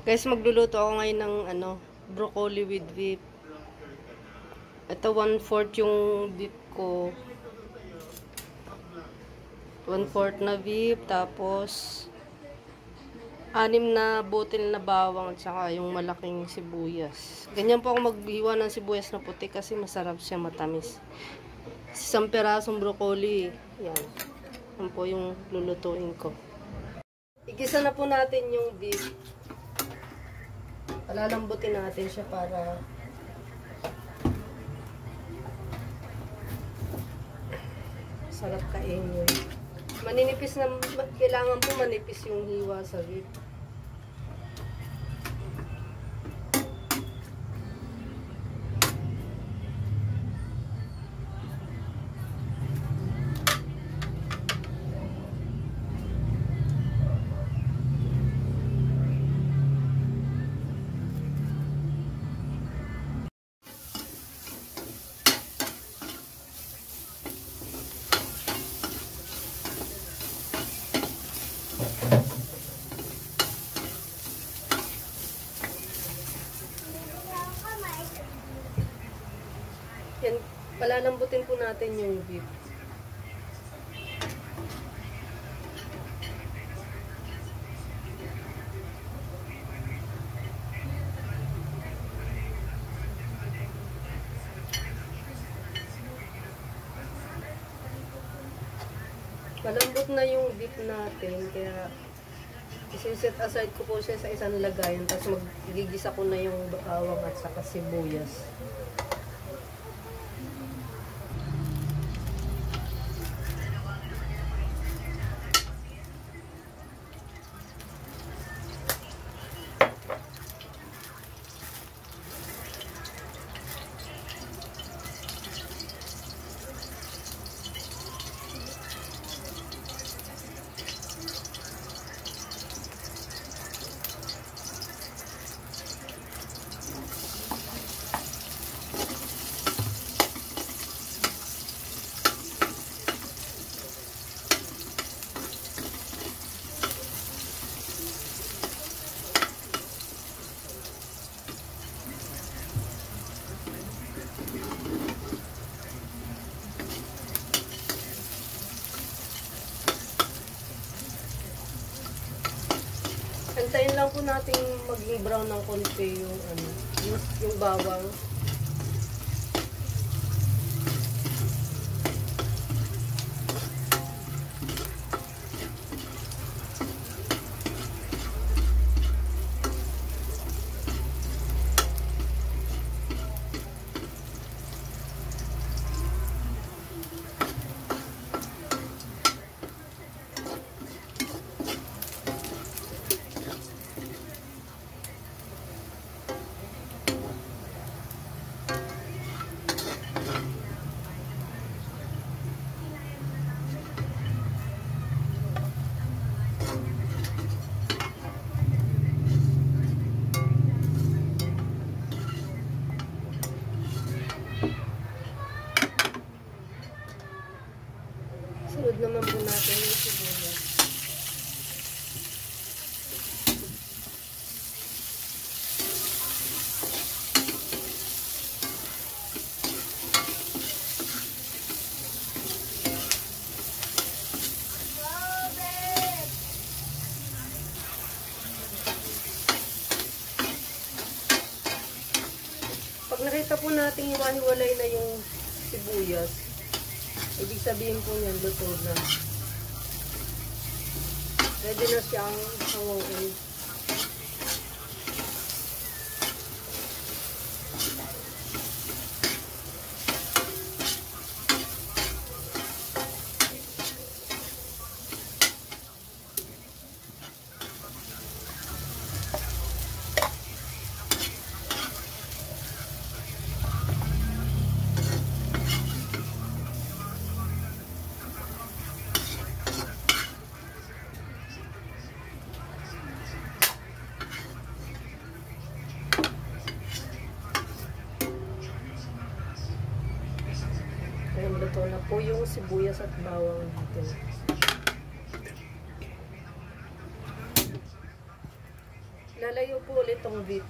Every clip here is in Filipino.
Guys, magluluto ako ngayon ng ano, broccoli with beef. Ito, one-fourth yung beef ko. One-fourth na beef, tapos anim na butil na bawang at saka yung malaking sibuyas. Ganyan po ako maghiwa ng sibuyas na puti kasi masarap siya matamis. Isang perasong broccoli. Yan. Yan po yung lulutuin ko. Igisa na po natin yung beef. Palalambutin natin siya para sarap kainin. Maninipis na, kailangan po manipis yung hiwa sa beef. Palalambutin po natin yung beef. Malambot na yung beef natin, kaya isi-set aside ko po siya sa isang lagayan, tapos magigisa ko na yung bawang at saka sibuyas. Antayin lang po natin maging brown ng konti yung ano, yung, yung bawang. Sunod naman po natin yung sibuyas. Pag nakita po natin hiwa-hiwalay na yung sibuyas, Ibig sabihin po niyan, luto na. Ready na siyang hanguin. Ayun, luto na po yung sibuyas at bawang dito. Lalayo po ulit tong beef.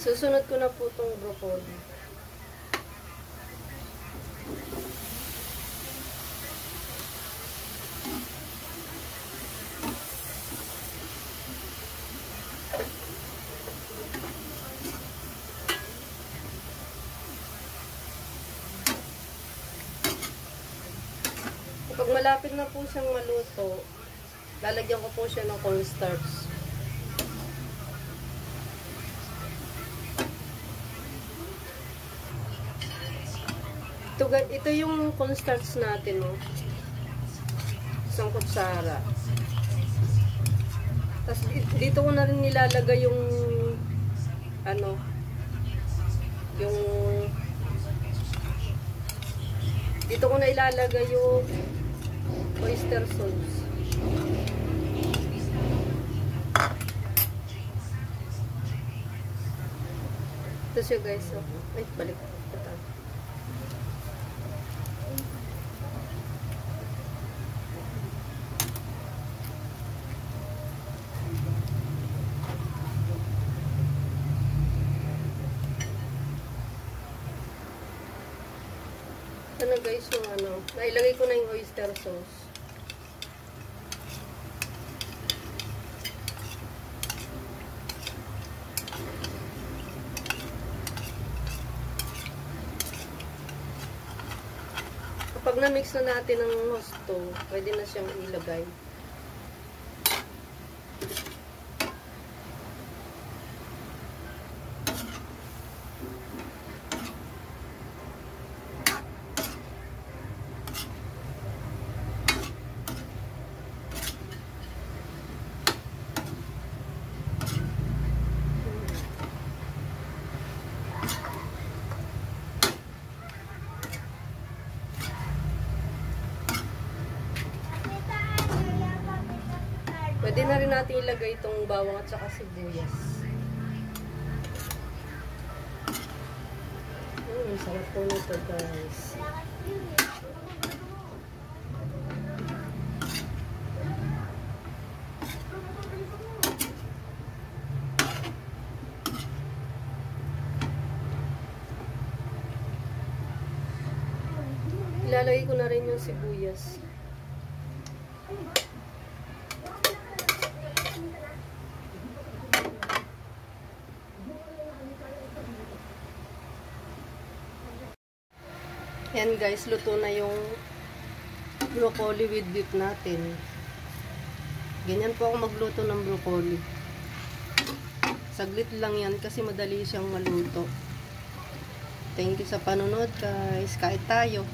Susunod ko na po tong broccoli. Pag malapit na po siyang maluto, lalagyan ko po siya ng cornstarch. Ito, ito yung cornstarch natin, no? Isang kutsara. Tapos di- dito ko na rin nilalagay yung ano yung dito ko na ilalagay yung oyster sauce. Ito siya guys. Oh. Ay, balik. Ito. Ito na guys yung ano. Nailagay ko na yung oyster sauce. Kapag na-mix na natin ng husto, pwede na siyang ilagay. Pwede na rin natin ilagay itong bawang at saka sibuyas. Mm, sarap po nito guys. Ilalagay ko na rin yung sibuyas. Yan guys, luto na yung broccoli with beef natin. Ganyan po ako magluto ng broccoli. Saglit lang yan kasi madali siyang maluto. Thank you sa panonood guys. Kahit tayo.